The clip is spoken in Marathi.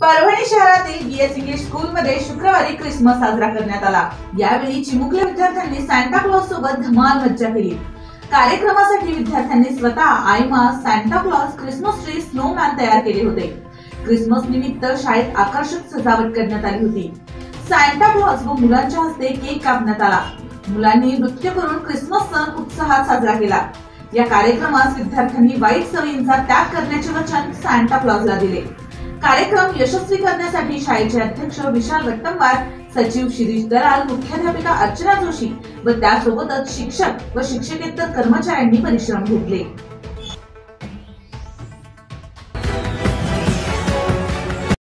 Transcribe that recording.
परभणी शहरातील बीएस इंग्लिश स्कूल मध्ये शुक्रवारी क्रिसमस साजरा करण्यात आला. यावेळी चिमुकले विद्यार्थ्यांनी सांता क्लॉज सोबत धमाल मज्जा केली. कार्यक्रमासाठी विद्यार्थ्यांनी स्वतः आईमा Santa Claus Christmas tree snowman तयार केले होते. क्रिसमस निमित्त शाळेत आकर्षक सजावट करण्यात आली होती. सांता क्लॉज व मुलांच्या हस्ते केक कापण्यात आला. मुलांनी नृत्य करून क्रिसमस सण उत्साहात साजरा केला. या कार्यक्रमास विद्यार्थ्यांनी वाईट सवयींचा त्याग करण्याचे वचन सांता क्लॉजला दिले. कार्यक्रम यशस्वी करण्यासाठी शाळेचे अध्यक्ष विशाल रक्तंबार सचिव शिरीष दलाल मुख्याध्यापिका अर्चना जोशी व त्यासोबतच शिक्षक व शिक्षकेतर कर्मचाऱ्यांनी परिश्रम घेतले.